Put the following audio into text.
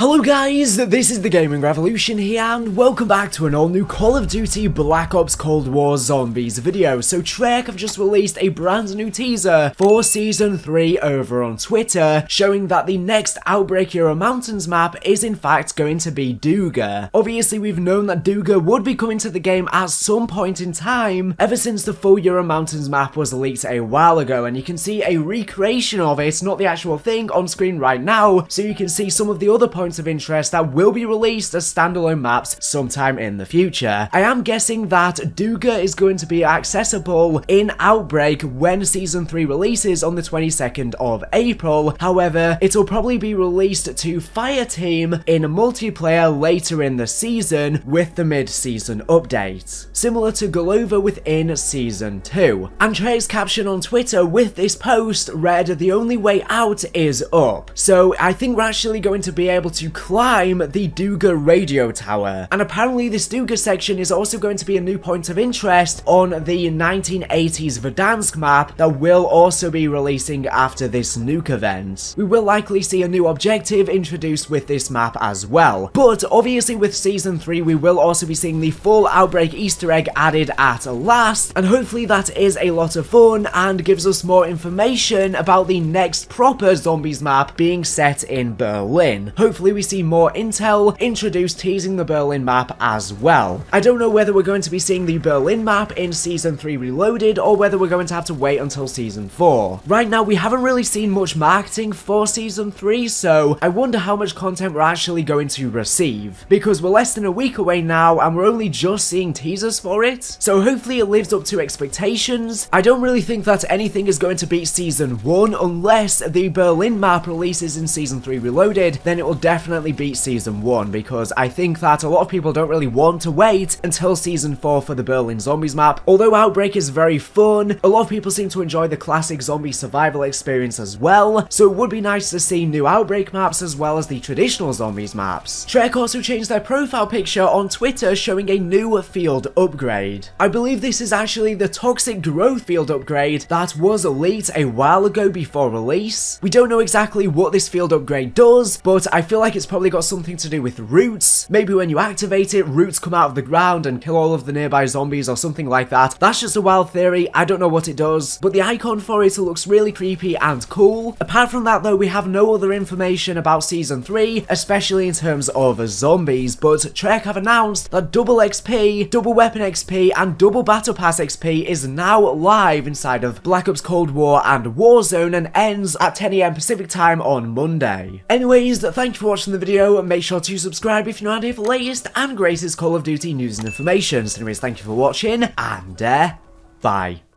Hello guys, this is the Gaming Revolution here and welcome back to an all new Call of Duty Black Ops Cold War Zombies video. So Treyarch have just released a brand new teaser for Season 3 over on Twitter, showing that the next Outbreak Ural Mountains map is in fact going to be Duga. Obviously we've known that Duga would be coming to the game at some point in time, ever since the full Ural Mountains map was leaked a while ago, and you can see a recreation of it, not the actual thing, on screen right now, so you can see some of the other points points of interest that will be released as standalone maps sometime in the future. I am guessing that Duga is going to be accessible in Outbreak when Season 3 releases on the 22nd of April. However, it'll probably be released to Fireteam in multiplayer later in the season with the mid-season update. Similar to Golova within Season 2. And Trey's caption on Twitter with this post read, the only way out is up. So I think we're actually going to be able to to climb the Duga radio tower. And apparently this Duga section is also going to be a new point of interest on the 1980s Verdansk map that will also be releasing after this nuke event. We will likely see a new objective introduced with this map as well. But obviously with Season 3 we will also be seeing the full Outbreak Easter egg added at last, and hopefully that is a lot of fun and gives us more information about the next proper Zombies map being set in Berlin. Hopefully hopefully we see more intel introduced teasing the Berlin map as well. I don't know whether we're going to be seeing the Berlin map in Season 3 Reloaded or whether we're going to have to wait until Season 4. Right now we haven't really seen much marketing for Season 3 so I wonder how much content we're actually going to receive because we're less than a week away now and we're only just seeing teasers for it so hopefully it lives up to expectations. I don't really think that anything is going to beat Season 1 unless the Berlin map releases in Season 3 Reloaded then it will definitely definitely beat Season 1 because I think that a lot of people don't really want to wait until Season 4 for the Berlin Zombies map. Although Outbreak is very fun, a lot of people seem to enjoy the classic zombie survival experience as well, so it would be nice to see new Outbreak maps as well as the traditional Zombies maps. Treyarch also changed their profile picture on Twitter showing a new field upgrade. I believe this is actually the Toxic Growth field upgrade that was leaked a while ago before release. We don't know exactly what this field upgrade does, but I feel like it's probably got something to do with roots. Maybe when you activate it, roots come out of the ground and kill all of the nearby zombies or something like that. That's just a wild theory, I don't know what it does, but the icon for it looks really creepy and cool. Apart from that though, we have no other information about Season 3, especially in terms of zombies, but Trek have announced that double XP, double weapon XP, and double battle pass XP is now live inside of Black Ops Cold War and Warzone and ends at 10am Pacific time on Monday. Anyways, thank you for watching the video and make sure to subscribe if you're not here for the latest and greatest Call of Duty news and information. So anyways, thank you for watching and uh, bye.